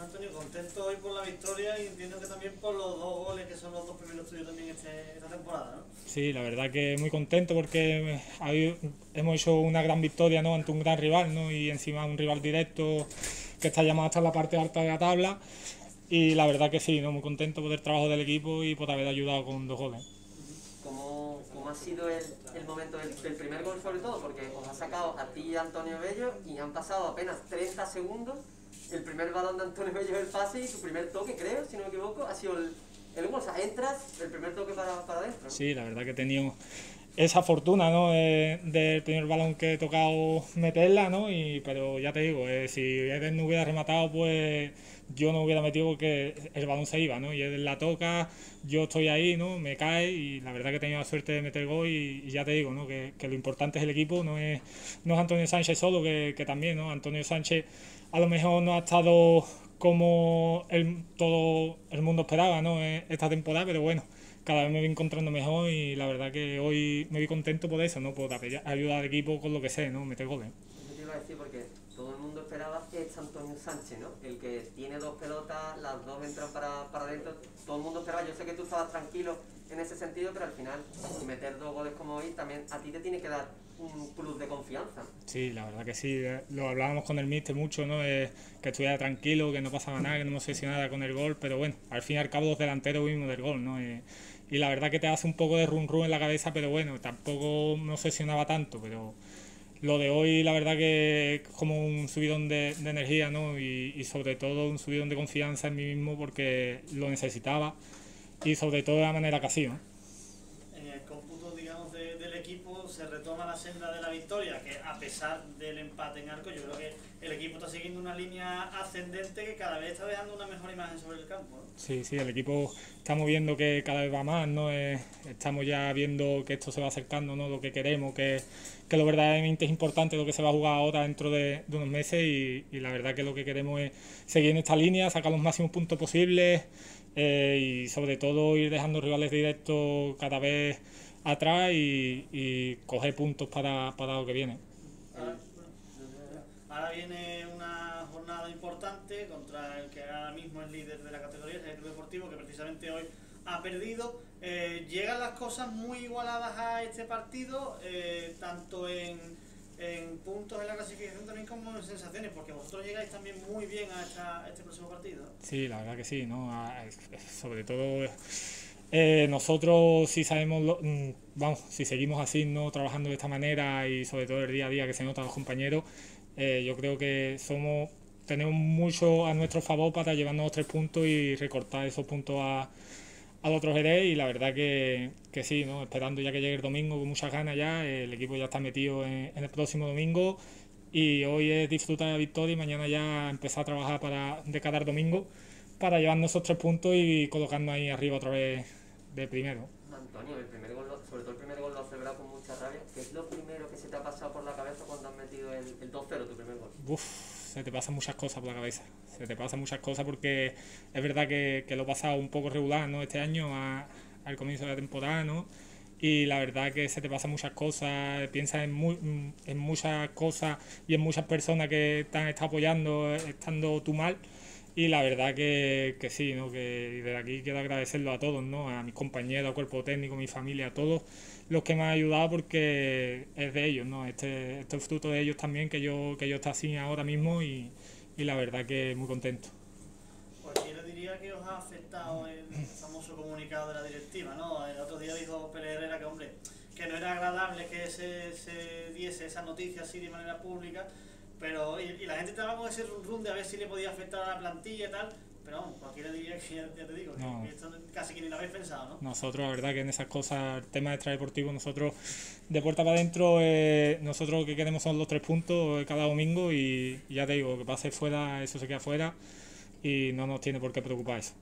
Antonio, contento hoy por la victoria y entiendo que también por los dos goles que son los dos primeros tuyos también este, esta temporada, ¿no? Sí, la verdad que muy contento porque hemos hecho una gran victoria ¿no? ante un gran rival ¿no? y encima un rival directo que está llamado hasta la parte alta de la tabla y la verdad que sí, ¿no? muy contento por el trabajo del equipo y por haber ayudado con dos goles. ¿Cómo, cómo ha sido el, el momento del, del, primer gol sobre todo? Porque os ha sacado a ti y a Antonio Bello y han pasado apenas 30 segundos el primer balón de Antonio Bello es el pase y su primer toque, creo, si no me equivoco, ha sido el, el O sea, entras, el primer toque para, para adentro. Sí, la verdad que tenido esa fortuna, ¿no? Del primer balón que he tocado meterla, ¿no? Y, pero ya te digo, eh, si Eden no hubiera rematado, pues yo no hubiera metido porque el balón se iba, ¿no? Y Eden la toca, yo estoy ahí, ¿no? Me cae y la verdad que he tenido la suerte de meter gol y, ya te digo, ¿no? Que, que, lo importante es el equipo, no es, no es Antonio Sánchez solo, que, que también, ¿no? Antonio Sánchez a lo mejor no ha estado como el, todo el mundo esperaba ¿no? E, esta temporada, pero bueno, cada vez me voy encontrando mejor y la verdad que hoy me voy contento por eso, ¿no? por ayudar al equipo con lo que sé, ¿no? meter goles. Yo te iba a decir porque todo el mundo esperaba que es Antonio Sánchez, ¿no? el que tiene dos pelotas, las dos entran para, para adentro, todo el mundo esperaba, yo sé que tú estabas tranquilo en ese sentido, pero al final meter dos goles como hoy también a ti te tiene que dar un plus de confianza. Sí, la verdad que sí. Eh, lo hablábamos con el míster mucho, ¿no? que estuviera tranquilo, que no pasaba nada, que no me obsesionara con el gol, pero bueno, al fin y al cabo los delanteros vimos del gol, ¿no? Y la verdad que te hace un poco de run run en la cabeza, pero bueno, tampoco me obsesionaba tanto, pero lo de hoy la verdad que es como un subidón de, de energía, ¿no? Y, y sobre todo un subidón de confianza en mí mismo porque lo necesitaba y sobre todo de la manera que ha sido equipo se retoma la senda de la victoria, que a pesar del empate en arco, yo creo que el equipo está siguiendo una línea ascendente que cada vez está dejando una mejor imagen sobre el campo. Sí, sí, el equipo estamos viendo que cada vez va más, ¿no? Eh, estamos ya viendo que esto se va acercando, ¿no? Lo que queremos, que, que lo verdaderamente es importante, lo que se va a jugar ahora dentro de, unos meses y, y, la verdad que lo que queremos es seguir en esta línea, sacar los máximos puntos posibles eh, y sobre todo ir dejando rivales directos cada vez atrás y, y coger puntos para, para lo que viene. Ahora, viene una jornada importante contra el que ahora mismo es líder de la categoría, el Club Deportivo, que precisamente hoy ha perdido. Eh, llegan las cosas muy igualadas a este partido, eh, tanto en, en, puntos de la clasificación también como en sensaciones, porque vosotros llegáis también muy bien a, esta, a este próximo partido. Sí, la verdad que sí, ¿no? sobre todo eh, nosotros si sabemos, mm, vamos, si seguimos así, no trabajando de esta manera y sobre todo el día a día que se nota los compañeros, eh, yo creo que somos tenemos mucho a nuestro favor para llevarnos los tres puntos y recortar esos puntos a, al otro Jerez y la verdad que, que sí, ¿no? esperando ya que llegue el domingo con muchas ganas ya, el equipo ya está metido en, en el próximo domingo y hoy es disfrutar de la victoria y mañana ya empezar a trabajar para de cada domingo para llevarnos esos tres puntos y colocarnos ahí arriba otra vez de primero. Antonio, el primer gol, sobre todo el primer gol lo has celebrado con mucha rabia. ¿Qué es lo primero que se te ha pasado por la cabeza cuando has metido el, el 2-0, tu primer gol? Uf, se te pasan muchas cosas por la cabeza. Se te pasan muchas cosas porque es verdad que, que lo he pasado un poco regular ¿no? este año a, al comienzo de la temporada, ¿no? y la verdad que se te pasan muchas cosas, piensas en, muy, en muchas cosas y en muchas personas que te han estado apoyando estando tú mal y la verdad que, que sí, ¿no? que desde aquí quiero agradecerlo a todos, ¿no? a mis compañeros, al cuerpo técnico, a mi familia, a todos los que me han ayudado porque es de ellos, ¿no? este, este es fruto de ellos también que yo, que yo estoy así ahora mismo y, y la verdad que muy contento. Cualquiera diría que os ha afectado el famoso comunicado de la directiva, ¿no? El otro día dijo Pérez Herrera que, hombre, que no era agradable que se, se diese esa noticia así de manera pública, pero, y, la gente estaba con ese run de a ver si le podía afectar a la plantilla y tal. Pero vamos, cualquiera diría que ya, te digo, que esto casi que ni lo habéis pensado, ¿no? Nosotros, la verdad que en esas cosas, el tema extradeportivo, nosotros de puerta para adentro, eh, nosotros lo que queremos son los tres puntos cada domingo y ya te digo, que pase fuera, eso se queda fuera y no nos tiene por qué preocupar eso.